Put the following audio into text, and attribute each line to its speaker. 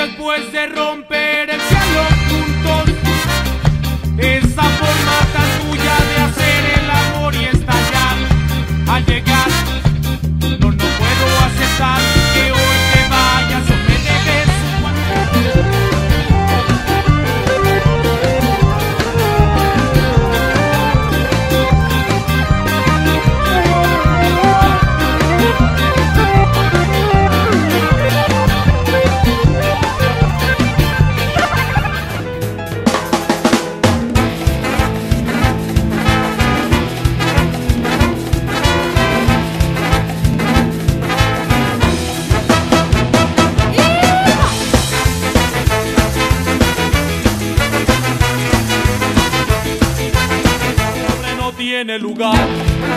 Speaker 1: después de romper tiene lugar.